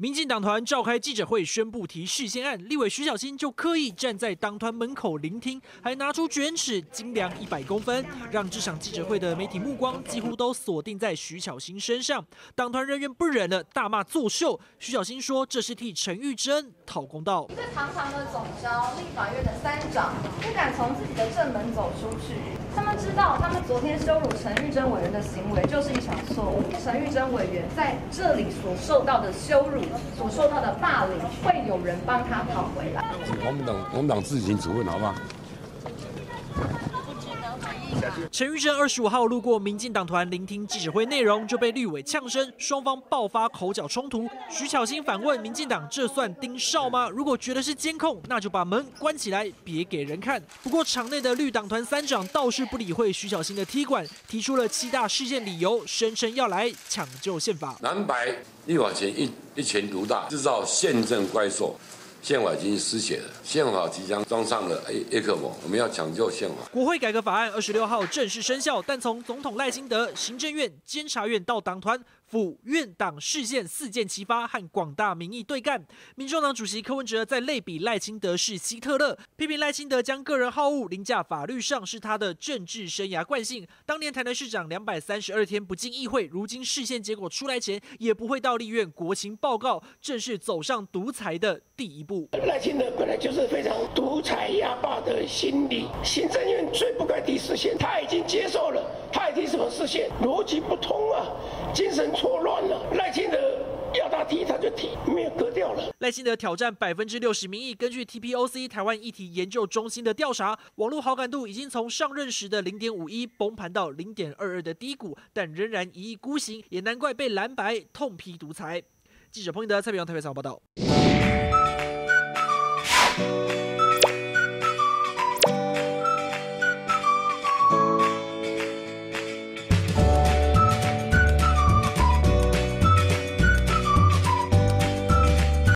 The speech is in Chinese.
民进党团召开记者会，宣布提事先案，立委徐小新就刻意站在党团门口聆听，还拿出卷尺精量一百公分，让这场记者会的媒体目光几乎都锁定在徐小新身上。党团人员不忍了，大骂作秀。徐小新说这是替陈玉珍讨公道。一个堂堂的总召，立法院的三长，不敢从自己的正门走出去。他们知道，他们昨天羞辱陈玉珍委员的行为就是一场陈玉珍委员在这里所受到的羞辱。所受到的霸凌，会有人帮他讨回来。我们党，我们党自行处分，好不好？陈玉珍二十五号路过民进党团聆听记者会内容，就被绿委呛声，双方爆发口角冲突。徐巧芯反问民进党：“这算盯梢吗？如果觉得是监控，那就把门关起来，别给人看。”不过场内的绿党团三长倒是不理会徐巧芯的踢馆，提出了七大事件理由，声称要来抢救宪法。蓝白立法权一一拳独大，制造宪政怪兽。宪法已经失血了，宪法即将装上了 A A 克膜，我们要抢救宪法。国会改革法案二十六号正式生效，但从总统赖清德、行政院、监察院到党团。府院党视线四箭齐发，和广大民意对干。民众党主席柯文哲在类比赖清德是希特勒，批评赖清德将个人好恶凌驾法律上，是他的政治生涯惯性。当年台南市长两百三十二天不进议会，如今视线结果出来前，也不会到立院国情报告，正是走上独裁的第一步。赖清德本来就是非常独裁压霸的心理，行政院最不该提视线，他已经接受了，他还提什么视线？逻辑不通啊，精神。错乱了，赖清德要他提他就提，没有格调了。赖清德挑战百分之六十民意，根据 TPOC 台湾议题研究中心的调查，网络好感度已经从上任时的零点五一崩盘到零点二二的低谷，但仍然一意孤行，也难怪被蓝白痛批独裁。记者彭英德、蔡炳阳特别早报道。